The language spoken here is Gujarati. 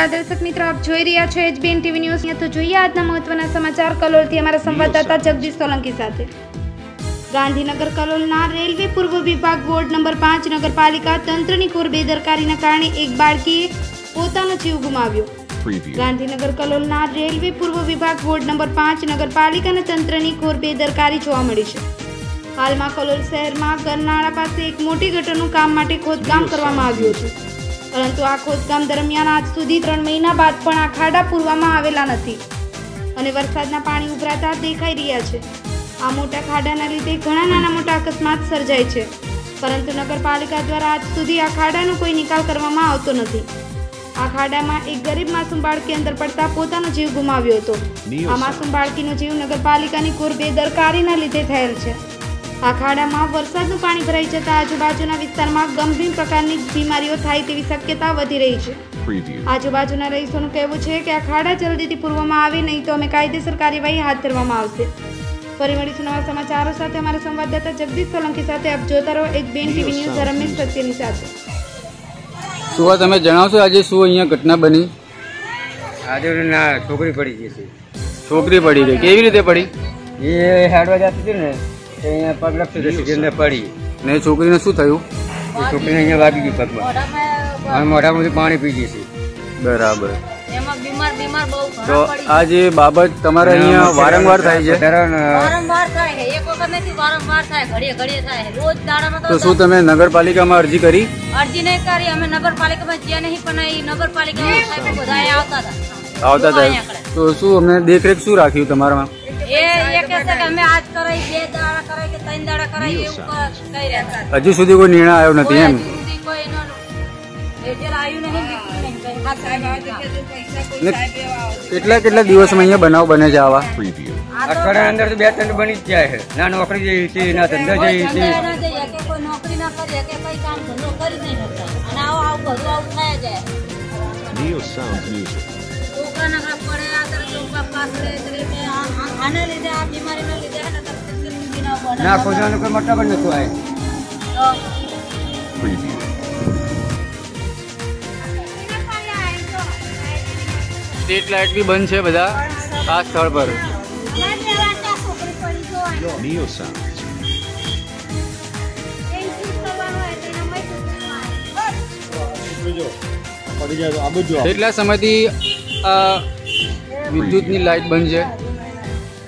નમસ્કાર દર્શક મિત્રો આપ જોઈ રહ્યા છો એચબીએન ટીવી ન્યૂઝ તો જોઈએ આજના મહત્વના સમાચાર. કલોલથી અમારા સંવાદદાતા જગદીશ સોલંકી સાથે. ગાંધીનગર કલોલના રેલવે પૂર્વ વિભાગ વોર્ડ નંબર પાંચ નગરપાલિકા તંત્રની કોર બેદરકારીના કારણે એક બાળકીએ પોતાનો જીવ ગુમાવ્યો. ગાંધીનગર કલોલના રેલવે પૂર્વ વિભાગ વોર્ડ નંબર પાંચ નગરપાલિકાના તંત્રની કોર બેદરકારી જોવા મળી છે. હાલમાં કલોલ શહેરમાં ગરનાળા પાસે એક મોટી ગટરનું કામ માટે ખોદકામ કરવામાં આવ્યું હતું પરંતુ આ ખોદકામ દરમિયાન આજ સુધી ત્રણ મહિના બાદ પણ આ ખાડા પૂરવામાં આવેલા નથી અને વરસાદના પાણી ઉભરાતા દેખાઈ રહ્યા છે. આ મોટા ખાડાના લીધે ઘણા નાના મોટા અકસ્માત સર્જાય છે. પરંતુ નગરપાલિકા દ્વારા આજ સુધી આ ખાડાનો કોઈ નિકાલ કરવામાં આવતો નથી. આ ખાડામાં એક ગરીબ માસૂમ બાળકી અંદર પડતા પોતાનો જીવ ગુમાવ્યો હતો. આ માસૂમ બાળકીનો જીવ નગરપાલિકાની કોર બેદરકારીના લીધે થયેલ છે. આ ખાડામાં વરસાદનું પાણી ભરાઈ જતા આજુબાજુના વિસ્તારમાં ગંભીર પ્રકારની બીમારીઓ થાય તેવી શક્યતા વધી રહી છે. આજુબાજુના રહીશોનું કહેવું છે કે આ ખાડા જલ્દીથી પૂરવામાં આવે નહીં તો અમે કાયદેસર કાર્યવાહી હાથ ધરવામાં આવશે. ફરી મળીશું નવા સમાચારો સાથે. અમારા સંવાદદાતા જગદીશ સોલંકી સાથે. આપ જોતા રહો એક બેન ટીવી ન્યૂઝ રમેશ સત્યની સાથે. શું તમે જણાવશો આજે શું અહીંયા ઘટના બની? આજે ના છોકરી પડી ગઈ છે છોકરી પડી ગઈ. કેવી રીતે પડી? એ હેડવા જતી હતી ને. અહીંયા પગ લપસી હતી અંદર પડી. ને છોકરીને શું થયું? એ છોકરીને અહીંયા વાગી ગઈ પગમાં. અને મોઢામાંથી પાણી પી ગઈ છે. બરાબર. એમાં બીમાર બીમાર બહુ તો આ જે બાબત તમારે અહીંયા વારંવાર થાય છે? વધારે ને વારંવાર થાય છે. એક વખત નથી વારંવાર થાય ઘડીએ ઘડીએ થાય છે. રોજ દાડામાં તો શું તમે નગરપાલિકામાં અરજી કરી? અરજી નહીં કરી અમે નગરપાલિકામાં જ્યાં નહીં પણ એ નગરપાલિકા સાહેબ બધા અહીંયા આવતા હતા. આવતા હતા. તો શું અમને દેખરેખ શું રાખ્યું તમારામાં? હજુ સુધી કોઈ નિર્ણય આવ્યો નથી એમ? કેટલા કેટલા દિવસમાં અહીંયા બનાવ બને છે આવા? અઠવાડિયા અઠવાડિયાની અંદર તો બે ત્રણ બની જ જાય છે. ના નોકરી જઈ છે ના ધંધા જઈ છે. નોકરી ના કરીએ કે કઈ કામ ધંધો કરી નહીં શકતા. અને આવું આવું બધું આવું થયા જાય Neo Sound Music. આના લીધે આ બીમારીના લીધે હે ને તો જિંદગી ના બને. ના ખોદવાનું કોઈ મતલબ જ નતું આવે સ્ટ્રીટ લાઇટ બી બંધ છે બધા આ સ્થળ પર. Neo કેટલા સમયથી આ વિદ્યુતની લાઇટ બંધ છે?